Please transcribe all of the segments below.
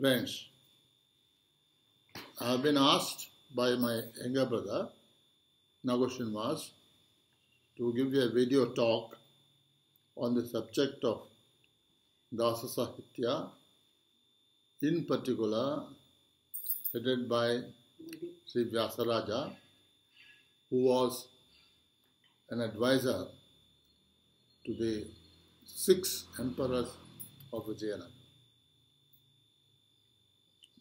Friends, I have been asked by my younger brother, Nagoshin to give you a video talk on the subject of Dasa Sahitya, in particular headed by Sri Vyasaraja, who was an advisor to the six emperors of Vijayanagar.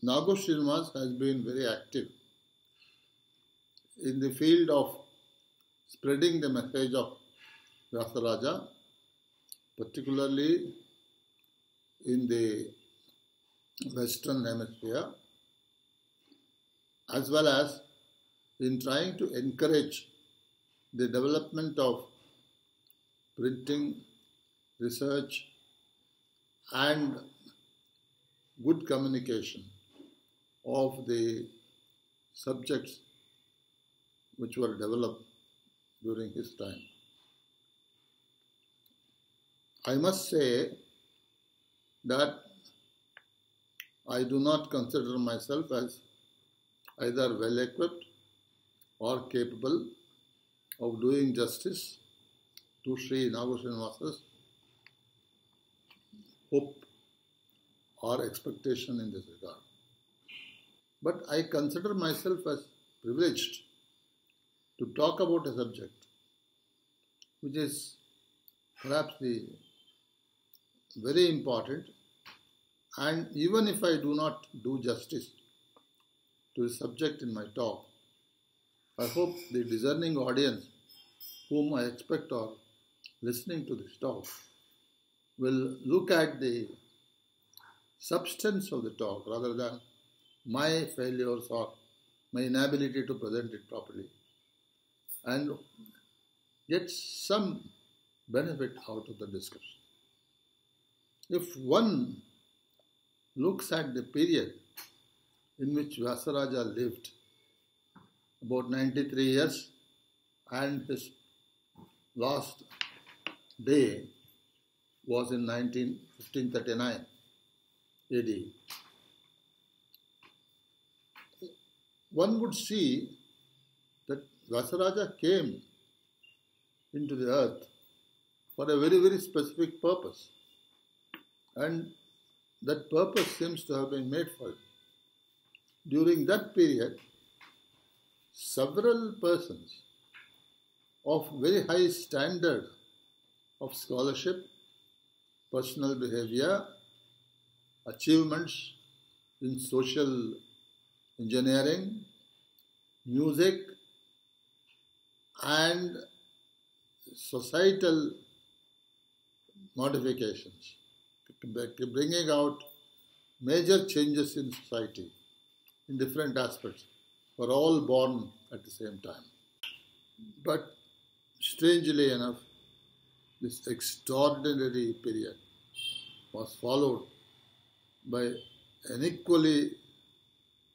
Nago Srinivas has been very active in the field of spreading the message of Vyasaraja, particularly in the Western Hemisphere, as well as in trying to encourage the development of printing, research, and good communication of the subjects which were developed during his time. I must say that I do not consider myself as either well equipped or capable of doing justice to Sri Nago Srinivasa's hope or expectation in this regard. But I consider myself as privileged to talk about a subject which is perhaps the very important. And even if I do not do justice to the subject in my talk, I hope the discerning audience whom I expect are listening to this talk will look at the substance of the talk rather than my failures or my inability to present it properly and get some benefit out of the discussion. If one looks at the period in which Vyasaraja lived, about 93 years, and his last day was in 19, 1539 AD. One would see that Vyasaraja came into the earth for a very, very specific purpose. And that purpose seems to have been made for him. During that period, several persons of very high standard of scholarship, personal behavior, achievements in social engineering, music, and societal modifications, bringing out major changes in society in different aspects, were all born at the same time. But strangely enough, this extraordinary period was followed by an equally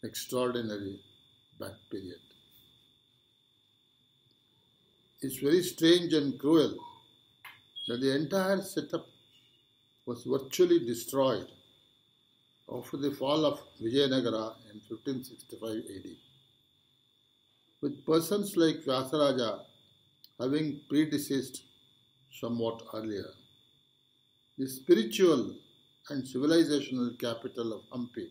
extraordinary back period. It's very strange and cruel that the entire setup was virtually destroyed after the fall of Vijayanagara in 1565 AD. With persons like Vyasaraja having predeceased somewhat earlier, the spiritual and civilizational capital of Hampi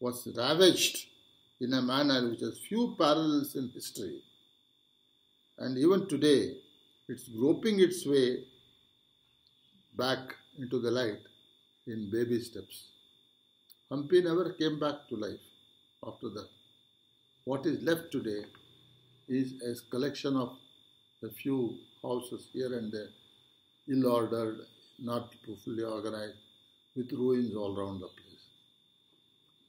was ravaged in a manner which has few parallels in history. And even today, it's groping its way back into the light in baby steps. Hampi never came back to life after that. What is left today is a collection of a few houses here and there, ill ordered, not fully organized, with ruins all around the place.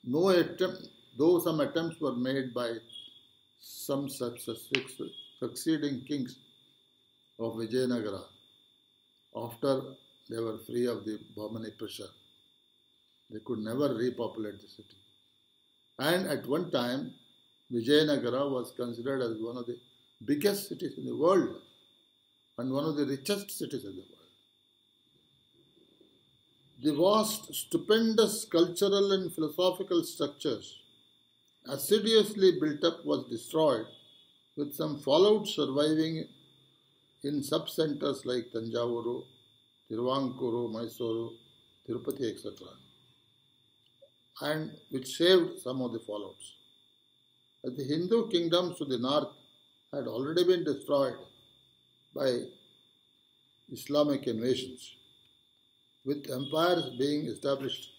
No attempt, though some attempts were made by some succeeding kings of Vijayanagara after they were free of the Bahmani pressure. They could never repopulate the city. And at one time, Vijayanagara was considered as one of the biggest cities in the world and one of the richest cities in the world. The vast, stupendous cultural and philosophical structures assiduously built up was destroyed, with some fallout surviving in sub-centers like Tanjavuru, Tiruvankuru, Mysuru, Tirupati, etc., and which saved some of the fallouts. The Hindu kingdoms to the north had already been destroyed by Islamic invasions, with empires being established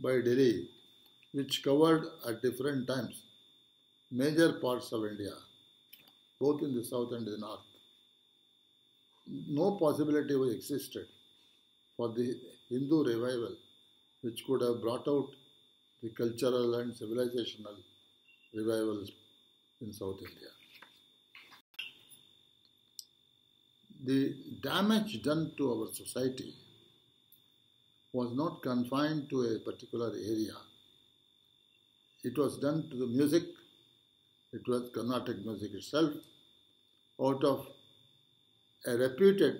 by Delhi, which covered at different times major parts of India, both in the south and the north. No possibility existed for the Hindu revival, which could have brought out the cultural and civilizational revivals in South India. The damage done to our society was not confined to a particular area. It was done to the music, it was Carnatic music itself, out of a reputed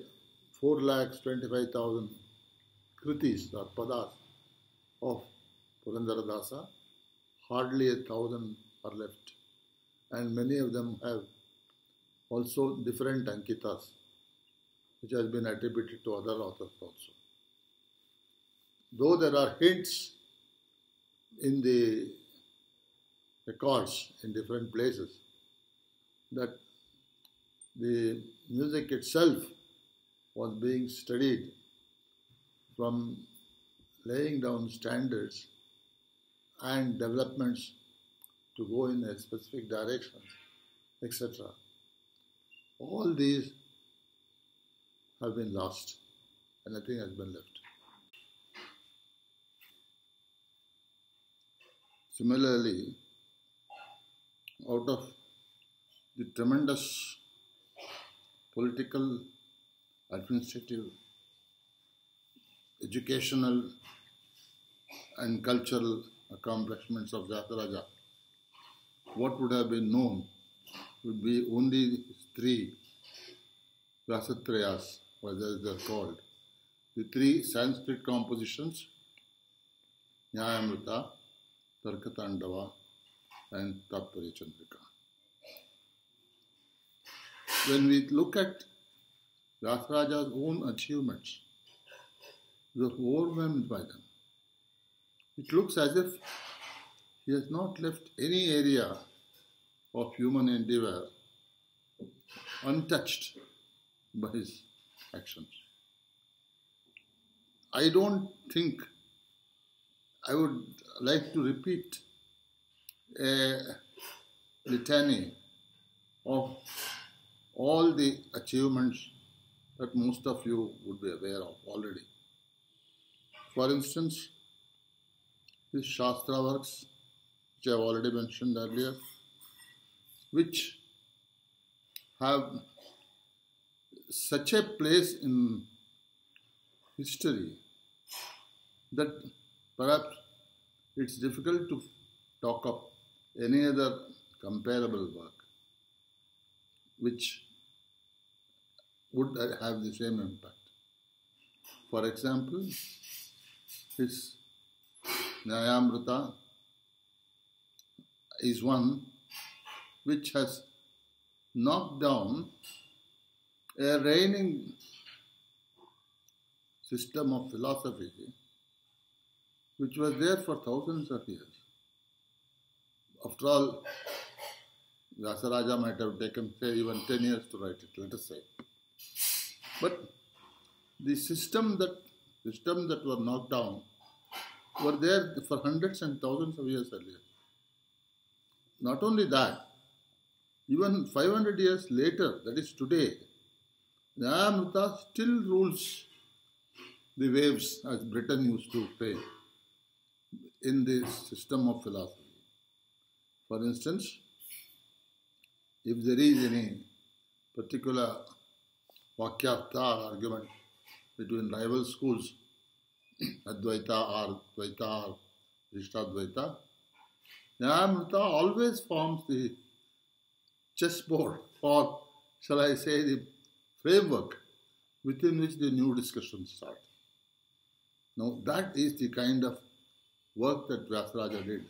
4 lakhs 25,000 kritis or padas of Purandaradasa, hardly a thousand are left. And many of them have also different Ankitas, which has been attributed to other authors also. Though there are hints in the records in different places that the music itself was being studied from laying down standards and developments to go in a specific direction, etc. All these have been lost and nothing has been left. Similarly, out of the tremendous political, administrative, educational, and cultural accomplishments of Vyasaraja, what would have been known would be only three Vyasatrayas, as they are called. The three Sanskrit compositions, Nyayamrita, Tarkatandava, and Tatparya Chandrika. When we look at Vyasaraja's own achievements, we are overwhelmed by them. It looks as if he has not left any area of human endeavor untouched by his actions. I don't think I would like to repeat a litany of all the achievements that most of you would be aware of already. For instance, his Shastra works, which I have already mentioned earlier, which have such a place in history that perhaps it's difficult to talk of any other comparable work which would have the same impact. For example, his Nyayamrita is one which has knocked down a reigning system of philosophy which was there for thousands of years. After all, Vyasaraja might have taken, say, even 10 years to write it, let us say. But the system that system that were knocked down were there for hundreds and thousands of years earlier. Not only that, even 500 years later, that is today, Nyayamrita still rules the waves as Britain used to pay in the system of philosophy. For instance, if there is any particular Vakyartha argument between rival schools, Advaita or Dvaita or Vishishtadvaita, Nyayamrita always forms the chessboard or, shall I say, the framework within which the new discussions start. Now that is the kind of work that Vyasaraja did.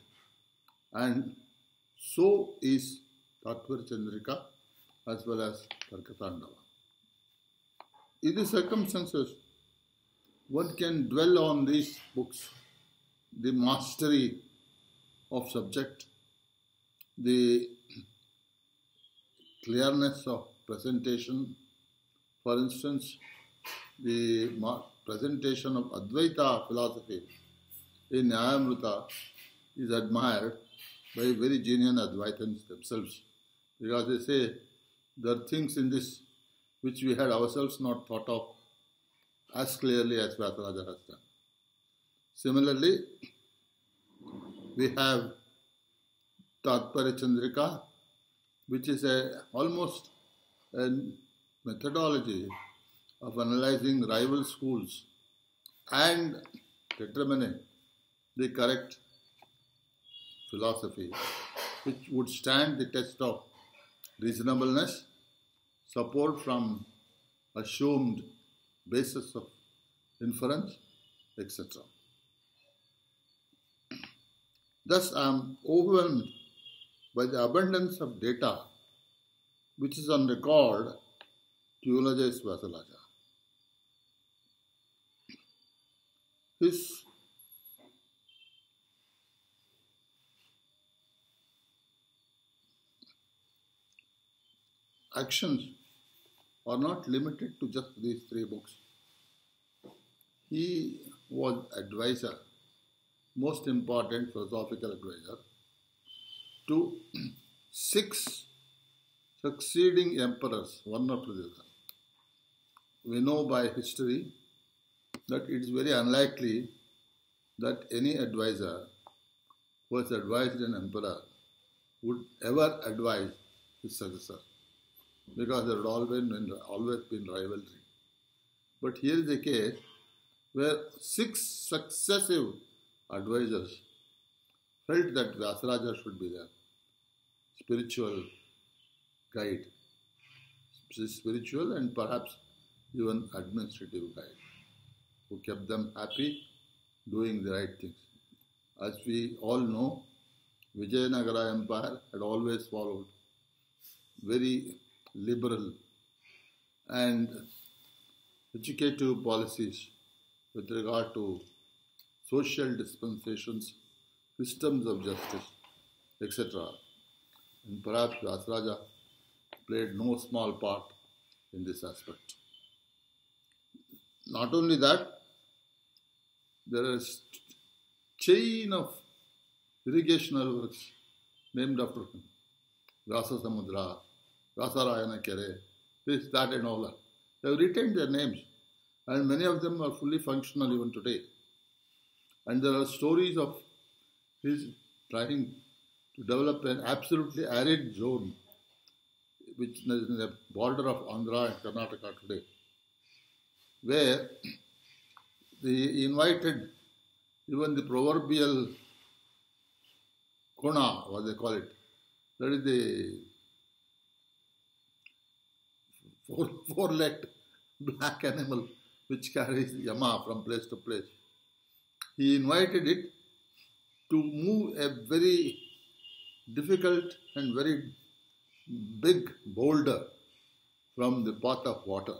And so is Tatparya Chandrika as well as Tarkatandava. In these circumstances, one can dwell on these books, the mastery of subject, the clearness of presentation. For instance, the presentation of Advaita philosophy in Nyayamrita is admired by very genuine Advaitins themselves because they say there are things in this which we had ourselves not thought of as clearly as Vyasaraja has done. Similarly, we have Tatparya Chandrika, which is a almost a methodology of analyzing rival schools and determining the correct philosophy which would stand the test of reasonableness, support from assumed basis of inference, etc. Thus, I am overwhelmed by the abundance of data which is on record to eulogize Vyasaraja. His actions are not limited to just these three books. He was advisor, most important philosophical advisor, to six succeeding emperors, one after the other. We know by history that it is very unlikely that any advisor who has advised an emperor would ever advise his successor because there had always been, always been rivalry. But here is a case where six successive advisors felt that Vyasaraja should be their spiritual guide, spiritual and perhaps even administrative guide, who kept them happy doing the right things. As we all know, Vijayanagara Empire had always followed very liberal and educative policies with regard to social dispensations, systems of justice, etc. And perhaps Vyasaraja played no small part in this aspect. Not only that, there is a chain of irrigational works named after him. Vyasa Samudra, Vyasarayana Kere, this, that, and all that. They have retained their names, and many of them are fully functional even today. And there are stories of his trying to develop an absolutely arid zone, which is in the border of Andhra and Karnataka today, where he invited even the proverbial kona, what they call it, that is the four, four-legged black animal which carries Yama from place to place. He invited it to move a very difficult and very big boulder from the path of water.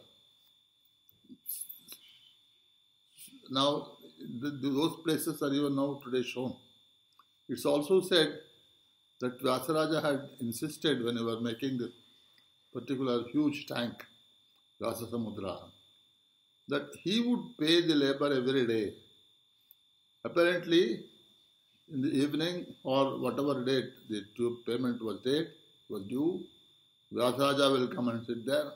Now, the, those places are even now today shown. It's also said that Vyasaraja had insisted when he was making this particular huge tank, Vyasa Samudra, that he would pay the labor every day. Apparently, in the evening or whatever date the payment was date was due, Vyasaraja will come and sit there.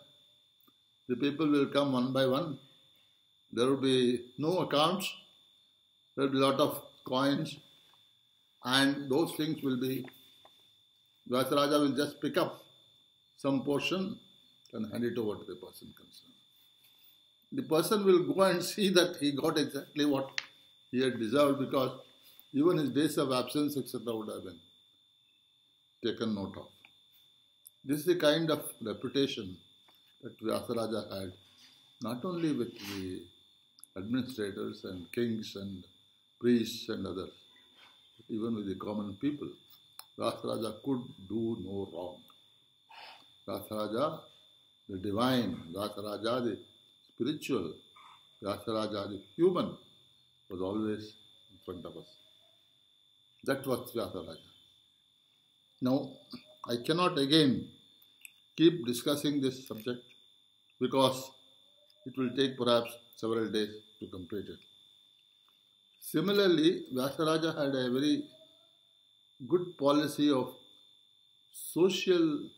The people will come one by one. There will be no accounts. There will be a lot of coins, and those things will be Vyasaraja will just pick up some portion and hand it over to the person concerned. The person will go and see that he got exactly what he had deserved because even his days of absence, etc., would have been taken note of. This is the kind of reputation that Vyasaraja had, not only with the administrators and kings and priests and others, even with the common people. Vyasaraja could do no wrong. Vyasaraja, the divine, Vyasaraja, the spiritual, Vyasaraja, the human, was always in front of us. That was Vyasaraja. Now, I cannot again keep discussing this subject because it will take perhaps several days to complete it. Similarly, Vyasaraja had a very good policy of social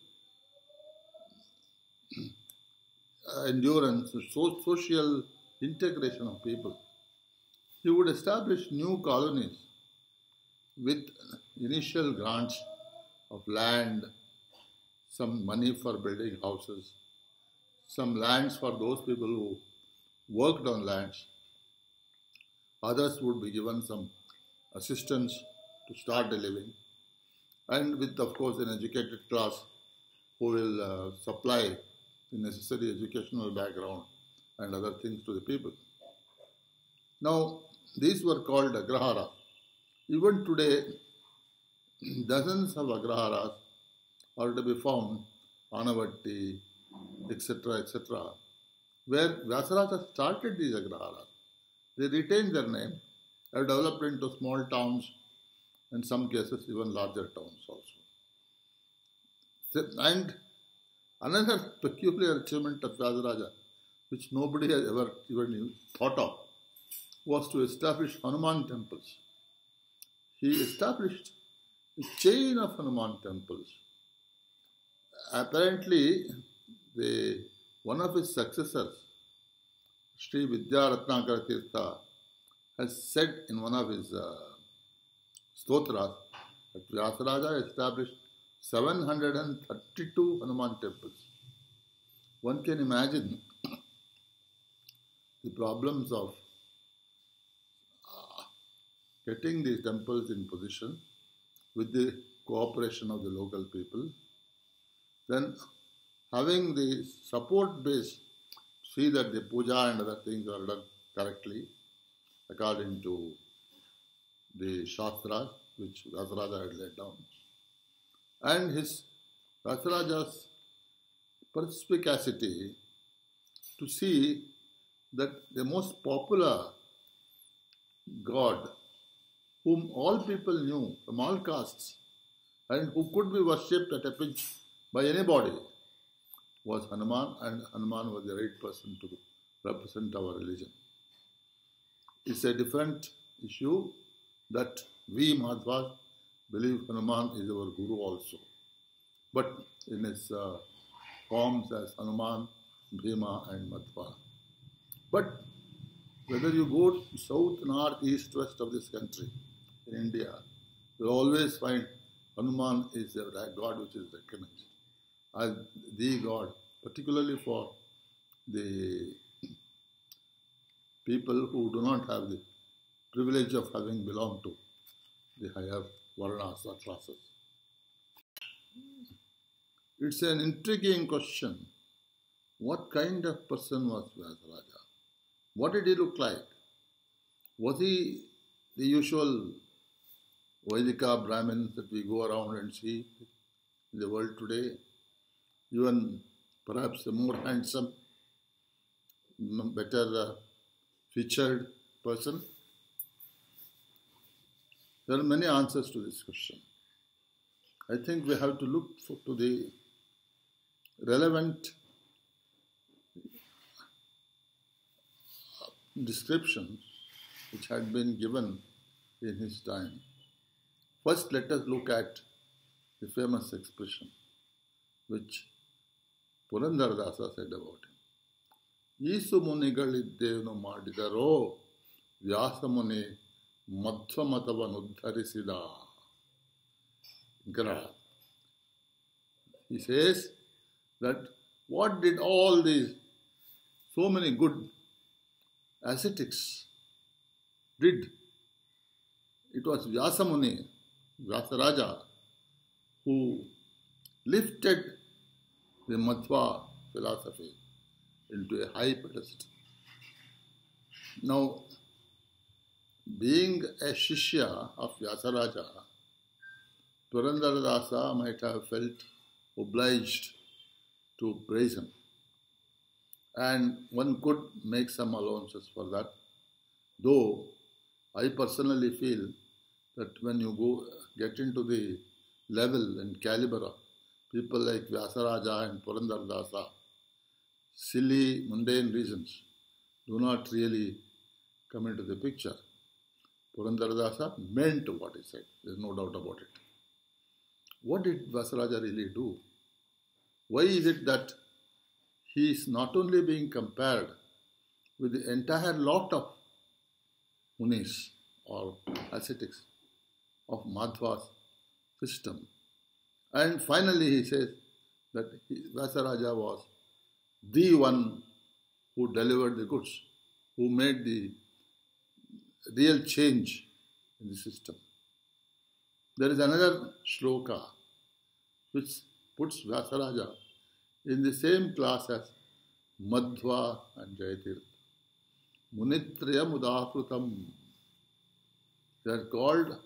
endurance, so social integration of people. He would establish new colonies with initial grants of land, some money for building houses, some lands for those people who worked on lands. Others would be given some assistance to start a living, and with, of course, an educated class who will uh, supply the necessary educational background and other things to the people. Now, these were called agrahara. Even today, dozens of agraharas are to be found, Anavati, etc., etc., where Vyasaraja started these agraharas. They retained their name, have developed into small towns, in some cases even larger towns also. And another peculiar achievement of Vyasaraja, which nobody has ever even thought of, was to establish Hanuman temples. He established a chain of Hanuman temples. Apparently, the, one of his successors, Sri Vidyaratnakara Tirtha, has said in one of his uh, stotras that Vyasaraja established 732 Hanuman temples. One can imagine the problems of uh, getting these temples in position with the cooperation of the local people. Then having the support base, see that the puja and other things are done correctly according to the Shastras which Vyasaraja had laid down. And his Vyasaraja's perspicacity to see that the most popular god whom all people knew from all castes and who could be worshipped at a pinch by anybody was Hanuman, and Hanuman was the right person to represent our religion. It's a different issue that we Madhvas believe Hanuman is our Guru also. But in his uh, forms as Hanuman, Bhima, and Madhva. But whether you go south, north, east, west of this country, in India, you'll always find Hanuman is the god which is recognized as the god, particularly for the people who do not have the privilege of having belonged to the higher varnas or. It's an intriguing question. What kind of person was Vyasaraja? What did he look like? Was he the usual Vaidika Brahmins that we go around and see in the world today? Even perhaps a more handsome, better uh, featured person? There are many answers to this question. I think we have to look for, to the relevant descriptions which had been given in his time. First, let us look at the famous expression which Purandaradasa said about him. ಈಸು ಮುನಿಗಳಿದ್ದೇನು ಮಾಡಿದರೋ Vyasamuni ಮಧ್ವಮತವನ್ನು ಉದ್ಧರಿಸಿದ He says that what did all these so many good ascetics did? It was Vyasamuni, Vyasaraja, who lifted the Madhva philosophy into a high pedestal. Now, being a Shishya of Vyasaraja, Purandaradasa might have felt obliged to praise him. And one could make some allowances for that. Though I personally feel that when you go get into the level and caliber of people like Vyasaraja and Purandaradasa, silly, mundane reasons do not really come into the picture. Purandaradasa meant what he said, there's no doubt about it. What did Vyasaraja really do? Why is it that he is not only being compared with the entire lot of munis or ascetics of Madhva's system, and finally he says that Vyasaraja was the one who delivered the goods, who made the real change in the system. There is another shloka which puts Vyasaraja in the same class as Madhva and Jayatirtha. Munitraya Mudakrutam. They are called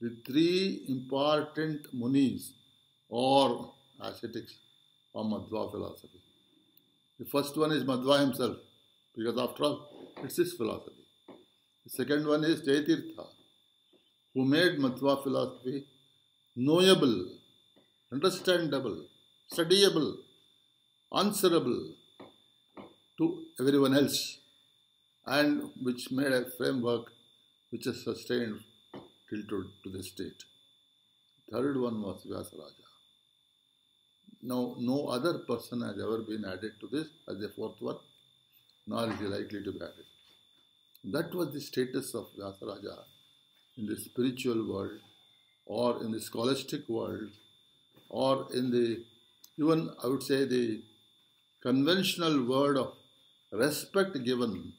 the three important munis or ascetics of Madhva philosophy. The first one is Madhva himself, because after all, it's his philosophy. The second one is Jayatirtha, who made Madhva philosophy knowable, understandable, studyable, answerable to everyone else, and which made a framework which is sustained till to, to this date. Third one was Vyasaraja. Now, no other person has ever been added to this as a fourth one, nor is he likely to be added. That was the status of Vyasaraja in the spiritual world, or in the scholastic world, or in the, even I would say, the conventional word of respect given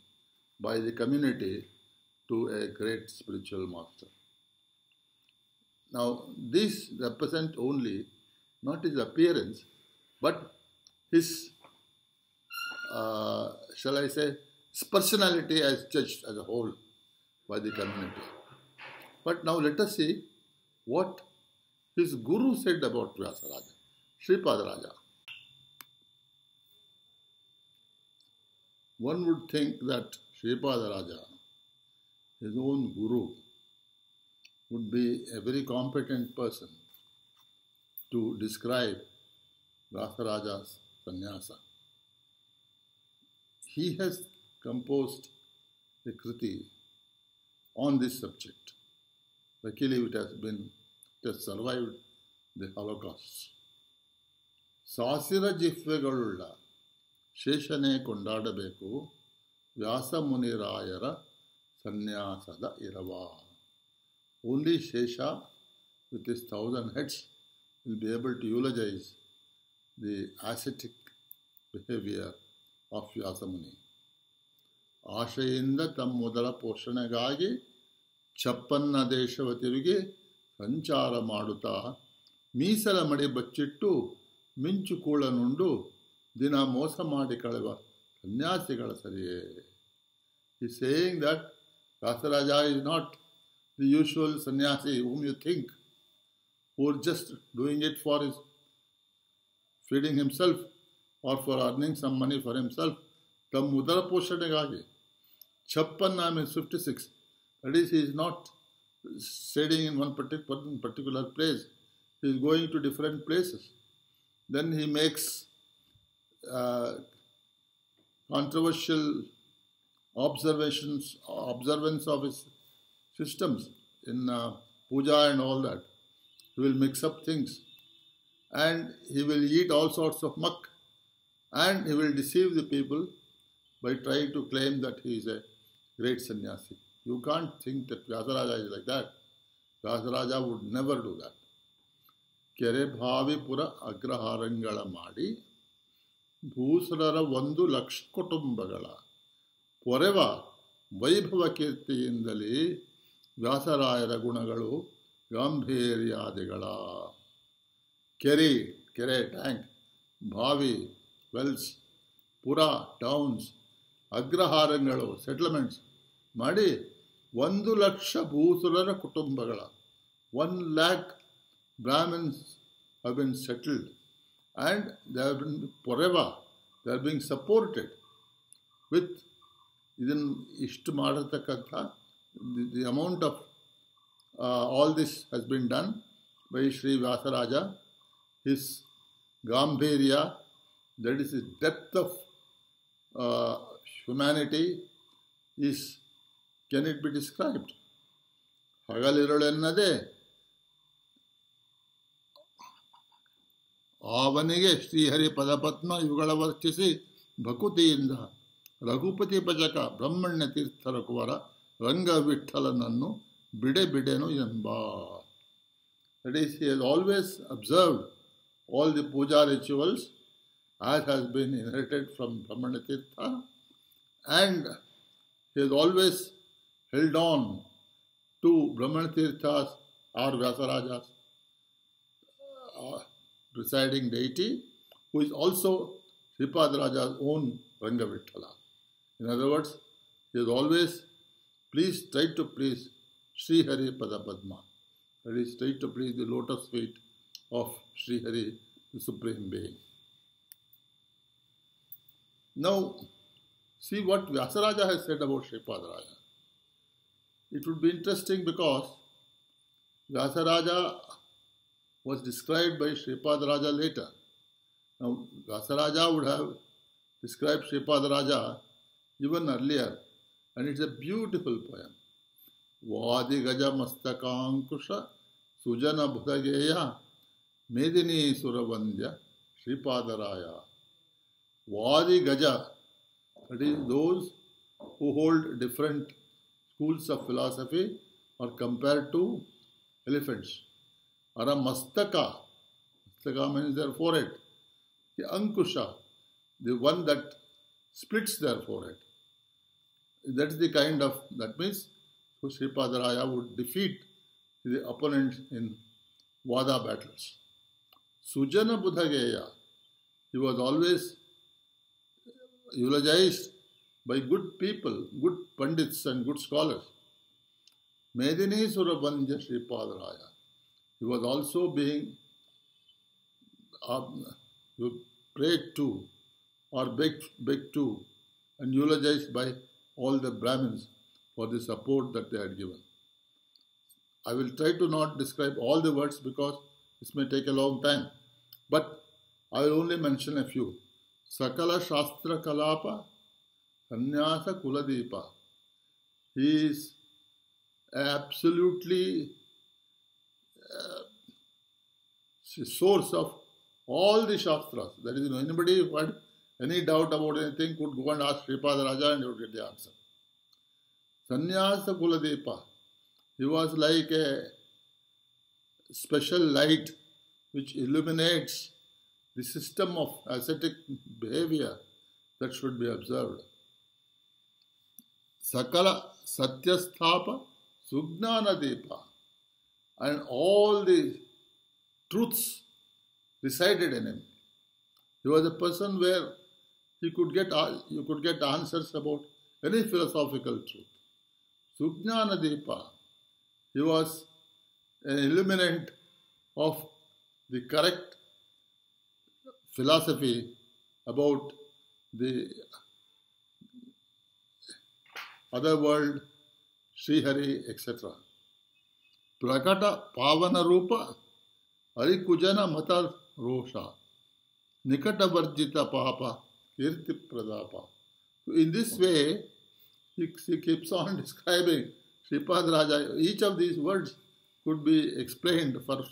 by the community to a great spiritual master. Now, these represent only not his appearance, but his, uh, shall I say, personality as judged as a whole by the community. But now let us see what his guru said about Vyasaraja, Sripada Raja. One would think that Sripada Raja, his own guru, would be a very competent person to describe Vyasaraja's sannyasa. He has composed a kriti on this subject. Luckily, it has been it has survived the Holocaust. ಸಾಸಿರ ಜಿಹ್ವೆಗಳುಳ್ಳ ಶೇಷನೇ ಕೊಂಡಾಡಬೇಕು ವ್ಯಾಸಮುನಿರಾಯರ ಸನ್ಯಾಸದ ಇರವ only ಶೇಷ with is thousand heads will be able to eulogize the ascetic behavior of Vyasamuni. ಆಶೆಯಿಂದ ತಮ್ಮ ಮೊದಲ ಪೋಷಣೆಗಾಗಿ ಚಪ್ಪನ್ನ ದೇಶವ ತಿರುಗಿ ಸಂಚಾರ ಮಾಡುತ್ತಾ ಮೀಸಲ ಮಡಿ ಬಚ್ಚಿಟ್ಟು ಮಿಂಚು ಕೂಳನುಂಡು ದಿನ ಮೋಸ ಮಾಡಿ ಕಳೆವ ಸನ್ಯಾಸಿಗಳ ಸರಿಯೇ ಈ saying that Rasaraja is not the usual sanyasi whom you think who just doing it for his feeding himself or for earning some money for himself. ತಮ್ಮ ಉದರ ಪೋಷಣೆಗಾಗಿ Chappan, I 56. That is, he is not staying in one particular place. He is going to different places. Then he makes uh, controversial observations, observance of his systems in uh, puja and all that. He will mix up things and he will eat all sorts of muck and he will deceive the people by trying to claim that he is a great sannyasi. You can't think that Vyasaraja is like that. Vyasaraja would never do that. ಕೆರೆ ಭಾವಿಪುರ ಅಗ್ರಹಾರಂಗಳ ಮಾಡಿ ಭೂಸರರ ಒಂದು ಲಕ್ಷ ಕುಟುಂಬಗಳ ಪೊರೆವ ವೈಭವ ಕೀರ್ತಿಯಿಂದಲೇ ವ್ಯಾಸರಾಯರ ಗುಣಗಳು ಗಾಂಭೀರ್ಯಾದಿಗಳ ಕೆರೆ ಕೆರೆ tank ಭಾವಿ Wells ಪುರ ಟೌನ್ಸ್ ಅಗ್ರಹಾರಗಳು ಸೆಟ್ಲ್ಮೆಂಟ್ಸ್ ಮಾಡಿ ಒಂದು ಲಕ್ಷ ಭೂಸುರರ ಕುಟುಂಬಗಳ one lakh Brahmins have been settled and they have been forever they are being supported with ಇದನ್ನು ಇಷ್ಟು ಮಾಡಿರ್ತಕ್ಕಂಥ the amount of all this has been done by Shri Vyasaraja his ಗಾಂಭೀರ್ಯ that is is depth of humanity is Can it be described ಹಗಲಿರುಳೆನ್ನದೆ ಆವನಿಗೆ ಶ್ರೀಹರಿ ಪದಪದ್ಮ ಇವುಗಳ ವರ್ತಿಸಿ ಭಕುತಿಯಿಂದ ರಘುಪತಿ ಭಜಕ ಬ್ರಹ್ಮಣ್ಯ ತೀರ್ಥರ ಕುವರ ರಂಗವಿಠಲನನ್ನು ಬಿಡೆ ಬಿಡೆನು ಎಂಬ. That is he has always observed all the puja rituals as has been inherited from Brahmanya Tirtha and he has always held on to Brahmanya Tirthas or Vyasarajas uh, presiding deity who is also Sripad Raja's own Rangavithala. In other words, he has always pleased, tried to please Sri Hari Pada Padma. That is, tried to please the lotus feet of Sri Hari, the Supreme Being. Now, see what Vyasaraja has said about Sripad Raja. It would be interesting because Vyasaraja was described by Sripad Raja later. Now, Vyasaraja would have described Sripad Raja even earlier, and it's a beautiful poem. Vadi Gaja Mastakankusha Sujana Bhudageya Medini Suravandya Sripadaraya. Vadi Gaja, that is those who hold different schools of philosophy are compared to elephants. Or a Mastaka, Mastaka means their forehead. The Ankusha, the one that splits their forehead. That's the kind of, that means Sripadaraya would defeat the opponents in Vada battles. Sujana Buddhageya, he was always eulogized by good people, good pandits and good scholars. Medini Suravandya Sripadaraya, he was also being um, prayed to or begged, begged to and eulogized by all the Brahmins for the support that they had given. I will try to not describe all the words because this may take a long time, but I will only mention a few. Sakala Shastra Kalapa, Sannyasa Kuladeepa. He is absolutely uh, source of all the Shastras. There is no anybody who had any doubt about anything could go and ask Sripada Raja and he would get the answer. Sannyasa Kuladeepa. He was like a special light which illuminates the system of ascetic behavior that should be observed. Sakala Satyasthapa Sugnana Deepa. And all the truths resided in him. He was a person where he could get uh, you could get answers about any philosophical truth. Sugnana Deepa. He was an illuminant of the correct philosophy about the other world Shrihari etcetera प्रकट पावन रूप हरिकुजन मत रोष निकटवर्जित पाप कीर्ति प्रदाप in this way keeps on describing Shripada Raja each of these words could be explain for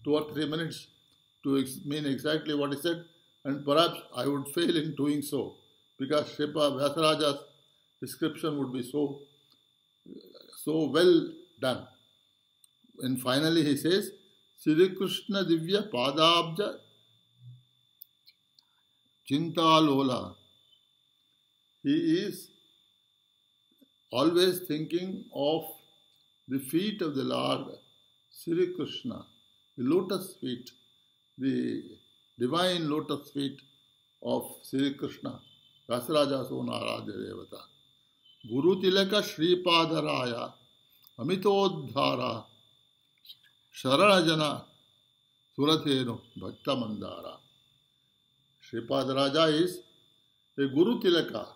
two और three minutes to mean exactly what is set and पर I would fail in doing so because Shripa Vyasaraja description would be so so well done. And finally he says, Sri Krishna Divya Padabja Chintalola. He is always thinking of the feet of the Lord Sri Krishna, the lotus feet, the divine lotus feet of Sri Krishna, Vyasarajasun Aradya Amitodhara Sharanajana Suradhenu Bhakta Mandara. Sripadaraja is a Guru Tilaka.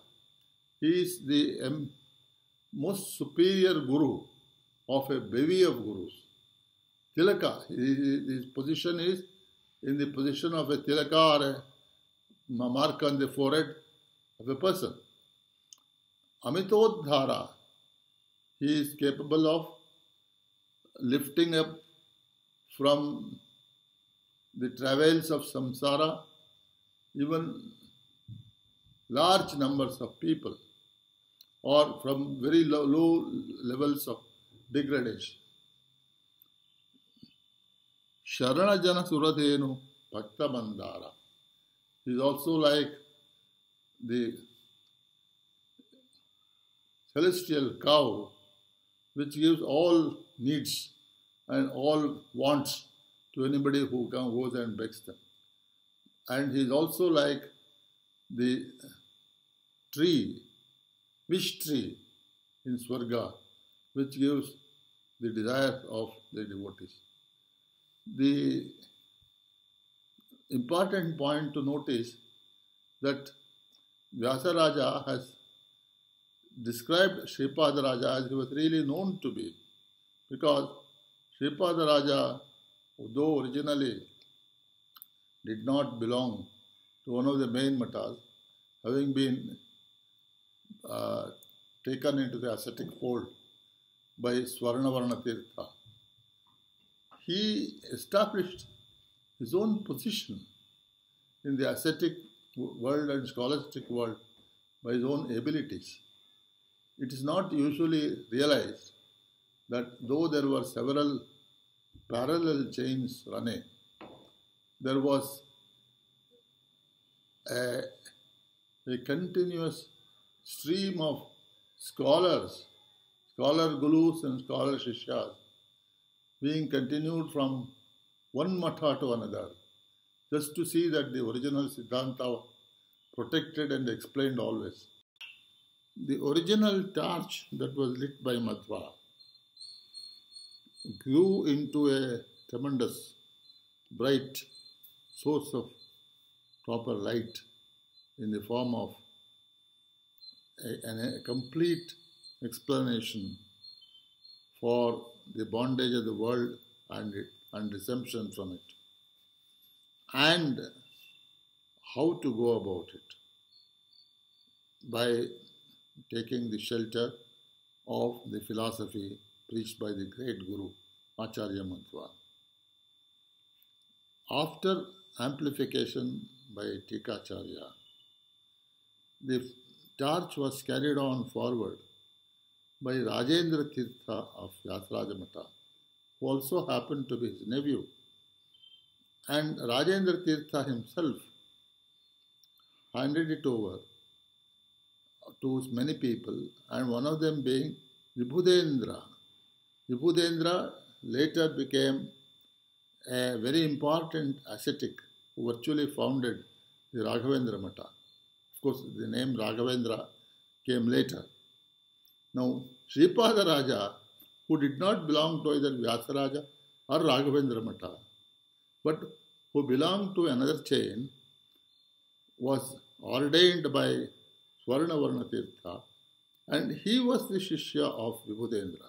He is the um, most superior Guru of a bevy of Gurus. Tilaka, his position is in the position of a tilaka or a mark on the forehead of a person. Amitodhara, he is capable of lifting up from the travails of samsara even large numbers of people or from very low, low levels of degradation. Sharanajana Suradhenu Bhakta Mandara is also like the celestial cow which gives all needs and all wants to anybody who goes and begs them. And he is also like the tree, wish tree in Swarga, which gives the desire of the devotees. The important point to notice that Vyasaraja has described Sripada Raja as he was really known to be because Sripada Raja, though originally did not belong to one of the main matas, having been uh, taken into the ascetic fold by Swarnavarna Tirtha, he established his own position in the ascetic world and scholastic world by his own abilities. It is not usually realized that though there were several parallel chains running, there was a, a continuous stream of scholars, scholar gurus and scholar shishyas being continued from one matha to another, just to see that the original Siddhanta protected and explained always. The original torch that was lit by Madhva grew into a tremendous, bright source of proper light in the form of a, a complete explanation for the bondage of the world and, it, and redemption from it, and how to go about it by taking the shelter of the philosophy preached by the great Guru Acharya Madhva. After amplification by Tikacharya, the torch was carried on forward by Rajendra Tirtha of Vyasaraja Mata, who also happened to be his nephew. And Rajendra Tirtha himself handed it over to many people, and one of them being Vibhudendra. Vibhudendra later became a very important ascetic who virtually founded the Raghavendra Mata. Of course, the name Raghavendra came later. Now, Sripada Raja, who did not belong to either Vyasaraja or Raghavendra Mata, but who belonged to another chain, was ordained by Swarnavarna Tirtha and he was the Shishya of Vibhudendra.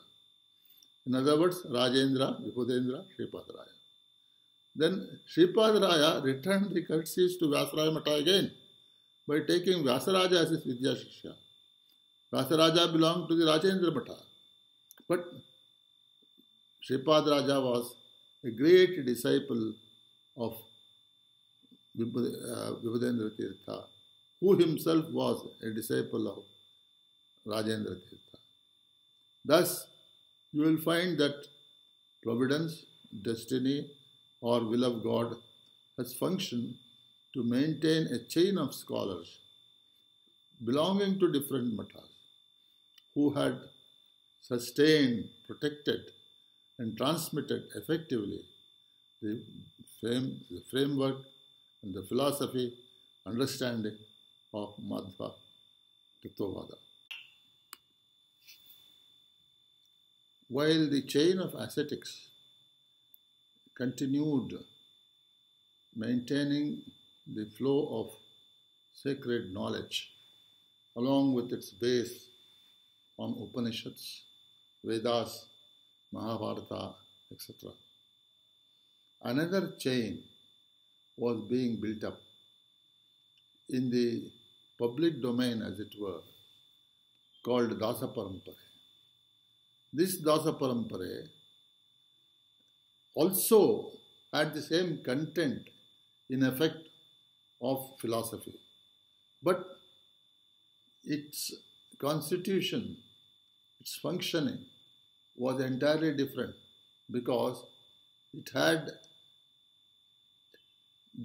In other words, Rajendra, Vibhudendra, Sripadaraya. Then Sripadaraya returned the courtesies to Vyasaraya Mata again by taking Vyasaraja as his Vidya Shishya. Vyasaraja belonged to the Rajendra Mata. But Sripad Raja was a great disciple of Vibhudendra Tirtha, who himself was a disciple of Rajendra Tirtha. Thus, you will find that providence, destiny, or will of God has functioned to maintain a chain of scholars belonging to different matas who had sustained, protected, and transmitted effectively the, frame, the framework and the philosophy, understanding of Madhva Tattvavada. While the chain of ascetics continued maintaining the flow of sacred knowledge along with its base on Upanishads, Vedas, Mahabharata, etc. Another chain was being built up in the public domain, as it were, called Dasa Parampare. This Dasa Parampare also had the same content in effect of philosophy, but its constitution, its functioning was entirely different because it had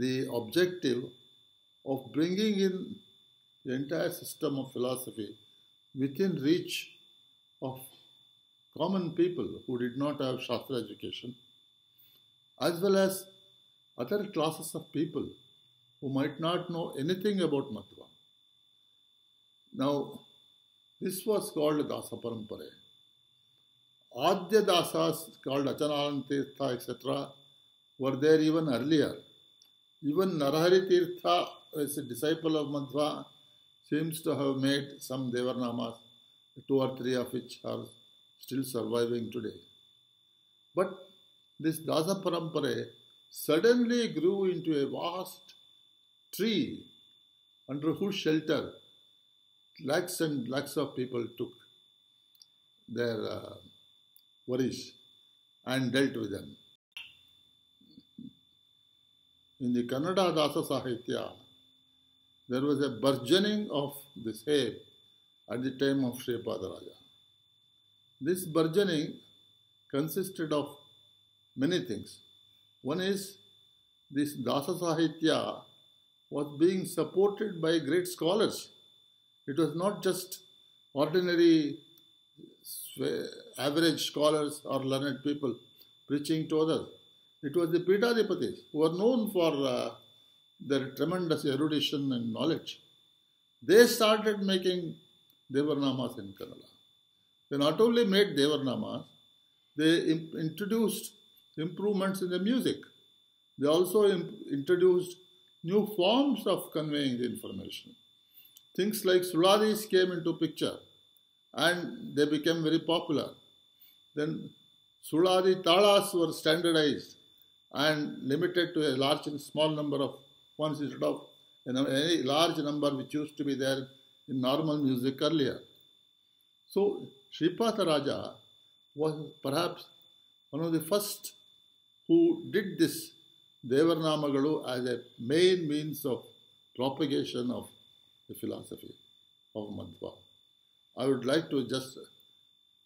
the objective of bringing in the entire system of philosophy within reach of common people who did not have Shastra education, as well as other classes of people who might not know anything about Madhva. Now, this was called Dasa Parampare. Adya Dasas called Achanand Tirtha, etc., were there even earlier. Even Narahari Tirtha, as a disciple of Madhva, seems to have made some Devarnamas, two or three of which are still surviving today. But this Dasa Parampare suddenly grew into a vast tree under whose shelter lakhs and lakhs of people took their uh, worries and dealt with them. In the Kannada Dasa Sahitya, there was a burgeoning of this hay at the time of Sri Raja. This burgeoning consisted of many things. One is this Dasa Sahitya was being supported by great scholars. It was not just ordinary average scholars or learned people preaching to others. It was the Pitadipatis who were known for uh, their tremendous erudition and knowledge. They started making Devarnamas in Kannada. They not only made Devarnamas, they introduced improvements in the music. They also introduced new forms of conveying the information. Things like Suladis came into picture and they became very popular. Then Suladi talas were standardized and limited to a large and small number of ones instead of any large number which used to be there in normal music earlier. So Sripada Raja was perhaps one of the first who did this Devarnamagalu as a main means of propagation of the philosophy of Madhva. I would like to just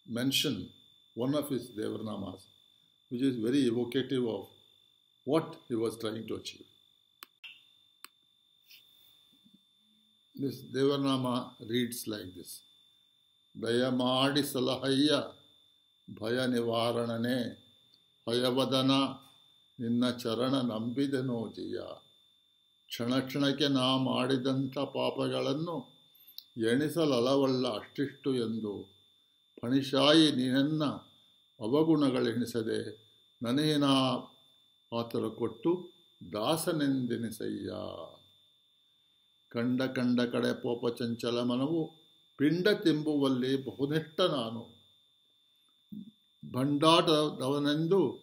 mention one of his Devarnamas, which is very evocative of what he was trying to achieve. This reads reads like this. ದಯಮಾಡಿ ಸಲಹಯ್ಯ, ಭಯ ನಿವಾರಣನೆ ಭಯವದನ ನಿನ್ನ ಚರಣ ನಂಬಿದೆನೋ ಜಯ. ಕ್ಷಣ ಕ್ಷಣಕ್ಕೆ ನಾ ಮಾಡಿದಂಥ ಪಾಪಗಳನ್ನು ಎಣಿಸಲಲವಲ್ಲ ಅಷ್ಟಿಷ್ಟು ಎಂದು. ಫಣಿಶಾಯಿ ನಿನ್ನ ಅವಗುಣಗಳೆಣಿಸದೆ ನನೇನಾ ಆತರ ಕೊಟ್ಟು ದಾಸನೆಂದೆನಿಸಯ್ಯ. ಕಂಡ ಕಂಡ ಕಡೆ ಪೋಪ ಚಂಚಲ ಮನವು, ಪಿಂಡ ತಿಂಬುವಲ್ಲಿ ಬಹುನಿಷ್ಠ ನಾನು. ಭಂಡಾಟದವನೆಂದು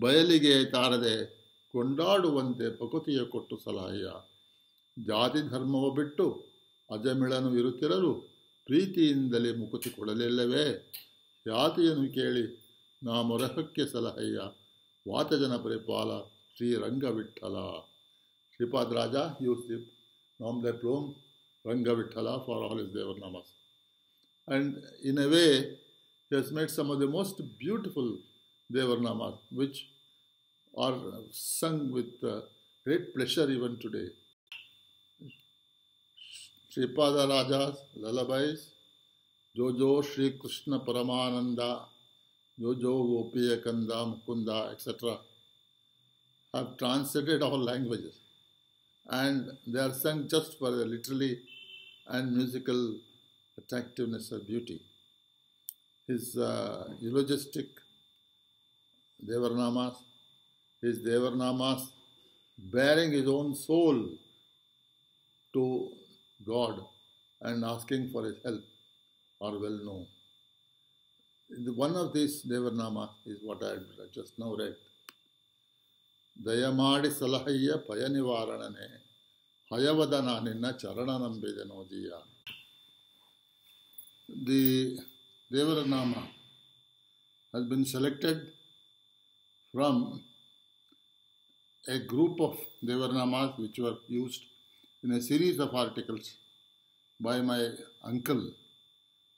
ಬಯಲಿಗೆ ತಾರದೆ, ಕೊಂಡಾಡುವಂತೆ ಪ್ರಕೃತಿಯ ಕೊಟ್ಟು ಸಲಹೆಯ. ಜಾತಿ ಧರ್ಮವ ಬಿಟ್ಟು ಅಜಮಿಳನು ಇರುತ್ತಿರಲು ಪ್ರೀತಿಯಿಂದಲೇ ಮುಕುತಿ ಕೊಡಲಿಲ್ಲವೇ ಜಾತಿಯನ್ನು ಕೇಳಿ ನಾ ಮೊರಹಕ್ಕೆ ಸಲಹೆಯ. ವಾತಜನ ಪರಿಪಾಲ ಶ್ರೀರಂಗವಿಠಲ. ಶ್ರೀಪಾದ್ ರಾಜ Namle Plum, Ranga Vithala for all his Devanamas. And in a way, he has made some of the most beautiful Devanamas, which are sung with uh, great pleasure even today. Sripada Rajas, lullabies, Jojo Sri Krishna Paramananda, Jojo Gopiya Kanda, Mukunda, etc. have translated all languages. And they are sung just for the literary and musical attractiveness of beauty. His uh, eulogistic Devarnamas, his Devarnamas bearing his own soul to God and asking for his help are well known. One of these Devarnamas is what I just now read. ದಯಮಾಡಿ ಸಲಹಯ್ಯ ಭಯ ನಿವಾರಣನೆ ಹಯವದನ ನಿನ್ನ ಚರಣ ನಂಬಿದೆ ನೋಜಿಯ the ದೇವರ ನಾಮ has been selected from a group of Devarnamas which were used in a series of articles by my uncle,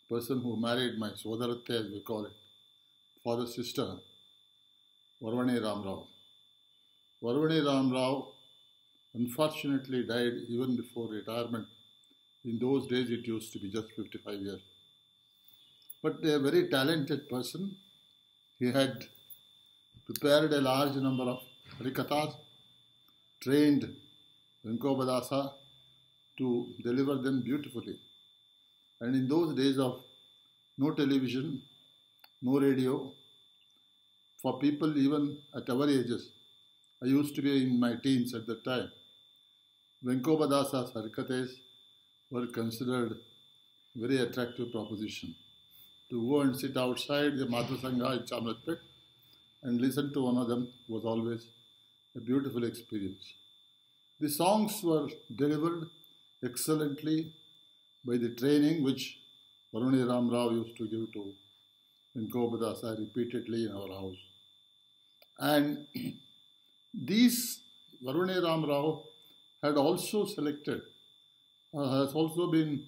person who married my Sodaratte as we call it, father's sister, Varvani Ram Rao. Varvani Ram Rao unfortunately died even before retirement. In those days, it used to be just 55 years. But a very talented person. He had prepared a large number of harikathas, trained Venkobadasa to deliver them beautifully. And in those days of no television, no radio, for people even at our ages, I used to be in my teens at that time. Venkobadasa's harikathas were considered very attractive proposition. To go and sit outside the Madhusangha in Chamrajpet and listen to one of them was always a beautiful experience. The songs were delivered excellently by the training which Varuni Ram Rao used to give to Venkobadasa repeatedly in our house. And these Varuni Ram Rao had also selected, uh, has also been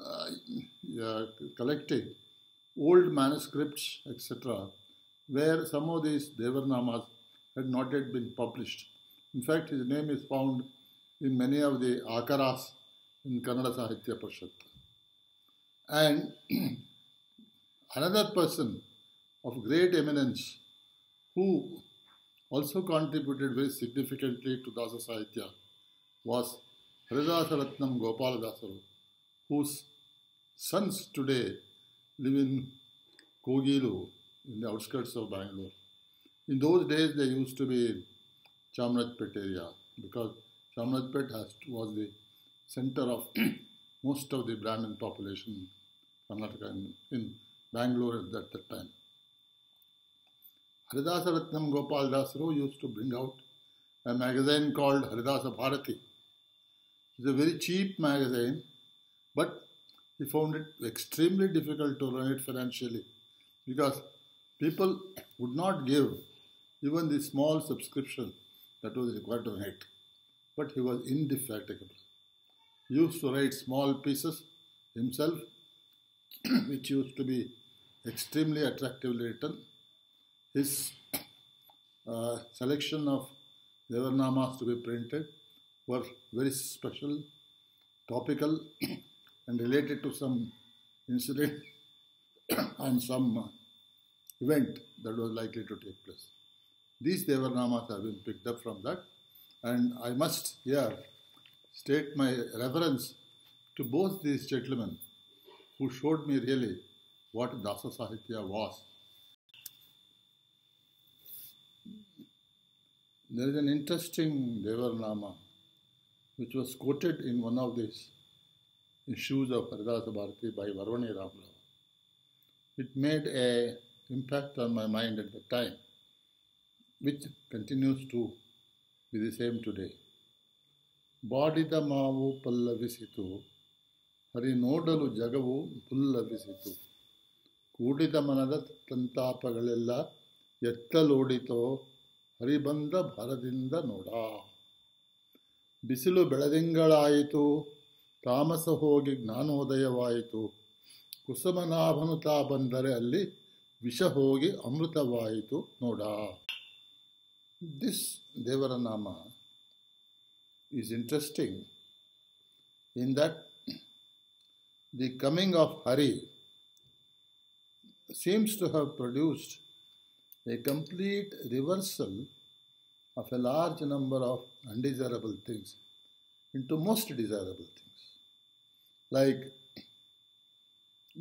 uh, collecting old manuscripts, etc., where some of these Devarnamas had not yet been published. In fact, his name is found in many of the akaras in Kannada Sahitya Parishat. And another person of great eminence who also contributed very significantly to Dasa Sahitya was Haridasa Ratnam Gopaladasaru, whose sons today live in Kogilu in the outskirts of Bangalore. In those days, they used to be Chamrajpet area because Chamrajpet has, was the center of most of the Brahmin population in in, Bangalore at that time. Haridasa Ratnam Gopal Dasru used to bring out a magazine called Haridasa Bharati. It's a very cheap magazine, but he found it extremely difficult to run it financially because people would not give even the small subscription that was required to run it. But he was indefatigable. He used to write small pieces himself, which used to be extremely attractively written his uh, selection of Devarnamas to be printed were very special, topical, and related to some incident and some uh, event that was likely to take place. These Devarnamas have been picked up from that, and I must here state my reverence to both these gentlemen who showed me really what Dasa Sahitya was There is an interesting Devarnama which was quoted in one of these issues of Haridasa Bharati by Varvani Ramrao. It made an impact on my mind at the time, which continues to be the same today. ಬಾಡಿದ ಮಾವು ಪಲ್ಲವಿಸಿತು ಹರಿ ನೋಡಲು ಜಗವು ಪುಲ್ಲವಿಸಿತು ಕೂಡಿದ ಮನದ ಸಂತಾಪಗಳೆಲ್ಲ ಎತ್ತಲೋಡಿತೋ ಹರಿಬಂದ ಭರದಿಂದ ನೋಡ. ಬಿಸಿಲು ಬೆಳದಿಂಗಳಾಯಿತು, ತಾಮಸ ಹೋಗಿ ಜ್ಞಾನೋದಯವಾಯಿತು. ಕುಸುಮನಾಭನು ತಾ ಬಂದರೆ ಅಲ್ಲಿ ವಿಷ ಹೋಗಿ ಅಮೃತವಾಯಿತು ನೋಡ. This devara nama is interesting in that the coming of Hari seems to have produced a complete reversal of a large number of undesirable things into most desirable things. Like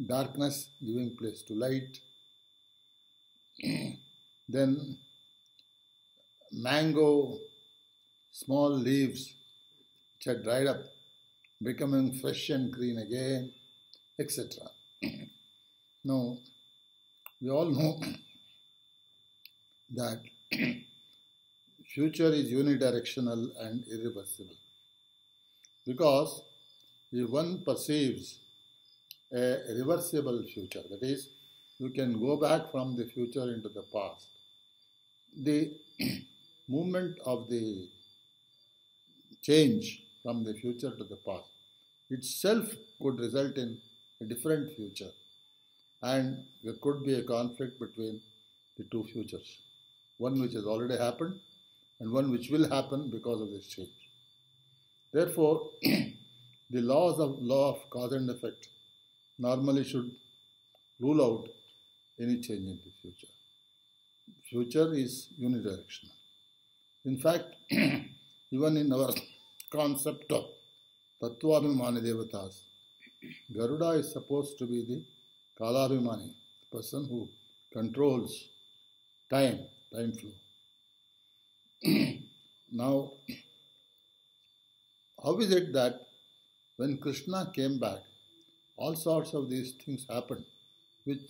darkness giving place to light, then mango, small leaves which had dried up, becoming fresh and green again, etc. now, we all know that future is unidirectional and irreversible. Because if one perceives a reversible future, that is, you can go back from the future into the past, the movement of the change from the future to the past itself could result in a different future and there could be a conflict between the two futures one which has already happened and one which will happen because of this change. Therefore the laws of law of cause and effect normally should rule out any change in the future. Future is unidirectional. In fact, even in our concept of Tattvabhimani Devatas, Garuda is supposed to be the Kalabhimani, the person who controls time, time flow. now, how is it that when Krishna came back, all sorts of these things happened which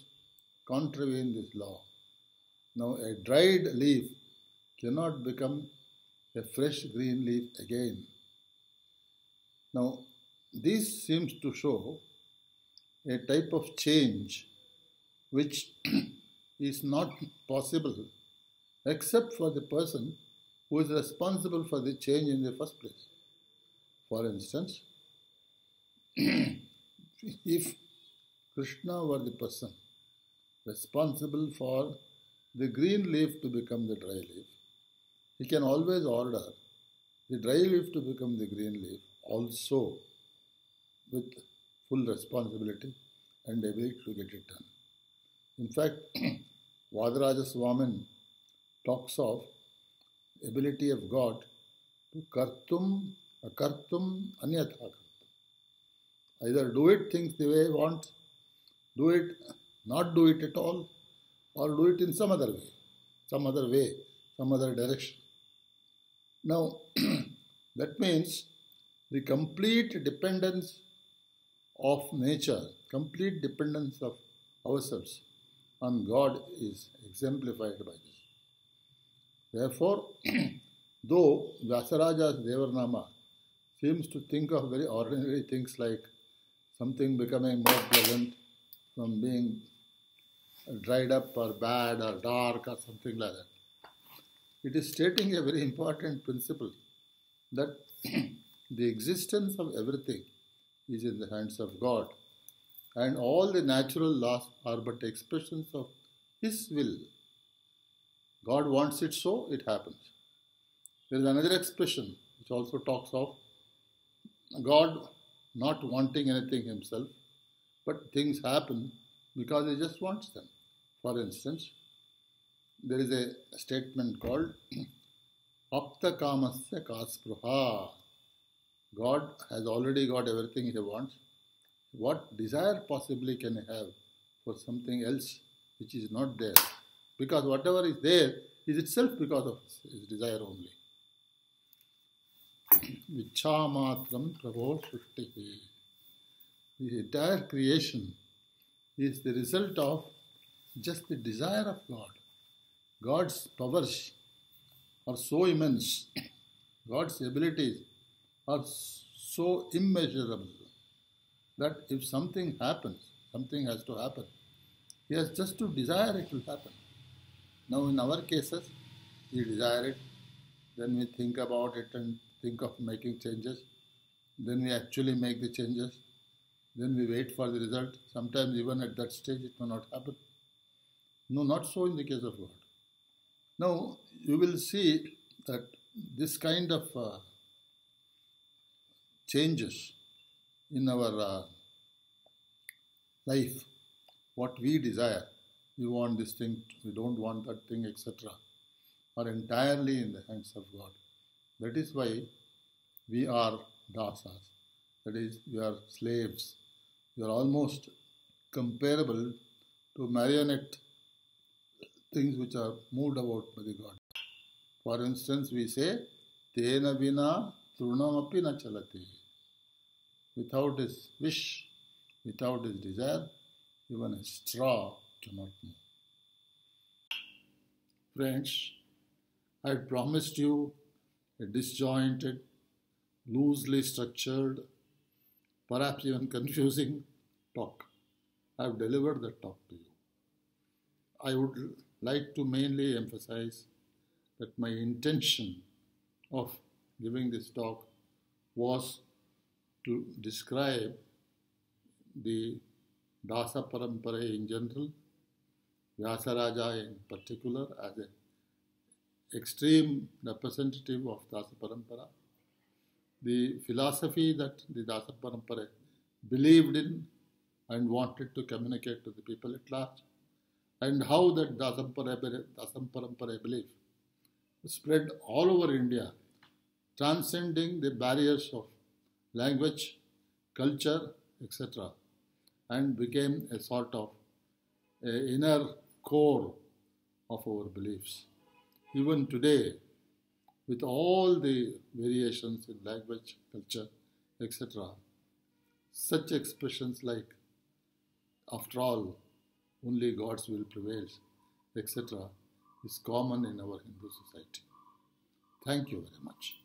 contravene this law? Now, a dried leaf cannot become a fresh green leaf again. Now, this seems to show a type of change which is not possible except for the person who is responsible for the change in the first place. For instance, if Krishna were the person responsible for the green leaf to become the dry leaf, he can always order the dry leaf to become the green leaf also with full responsibility and ability to get it done. In fact, Vadiraja Swamin talks of ability of God to kartum, akartum, anyatha kartum. Either do it things the way he wants, do it, not do it at all, or do it in some other way, some other way, some other direction. Now, that means the complete dependence of nature, complete dependence of ourselves on God is exemplified by this. Therefore, though Vyasaraja's Devarnama seems to think of very ordinary things like something becoming more pleasant from being dried up or bad or dark or something like that, it is stating a very important principle that the existence of everything is in the hands of God, and all the natural laws are but expressions of His will. God wants it so, it happens. There is another expression which also talks of God not wanting anything Himself, but things happen because He just wants them. For instance, there is a statement called Apta Kamasya Kaspruha. God has already got everything he wants. What desire possibly can he have for something else which is not there? Because whatever is there is itself because of his desire only. Vichamatram Shushtihi. The entire creation is the result of just the desire of God. God's powers are so immense, God's abilities are so immeasurable that if something happens, something has to happen. He has just to desire it will happen. Now, in our cases, we desire it, then we think about it and think of making changes, then we actually make the changes, then we wait for the result. Sometimes, even at that stage, it may not happen. No, not so in the case of God. Now, you will see that this kind of uh, changes in our uh, life, what we desire, we want this thing, we don't want that thing, etc. are entirely in the hands of God. That is why we are dasas. That is, we are slaves. We are almost comparable to marionette things which are moved about by the God. For instance, we say, Tena vina trunamapi na chalati. Without his wish, without his desire, even a straw cannot. Friends, I promised you a disjointed, loosely structured, perhaps even confusing talk. I have delivered the talk to you. I would like to mainly emphasize that my intention of giving this talk was to describe the Dasa Parampara in general, Vyasaraja in particular as an extreme representative of Dasa Parampara, the philosophy that the Dasa Parampara believed in and wanted to communicate to the people at large, and how that Dasa Parampara belief spread all over India, transcending the barriers of language, culture, etc and became a sort of a inner core of our beliefs. Even today, with all the variations in language, culture, etc., such expressions like, after all, only God's will prevails, etc., is common in our Hindu society. Thank you very much.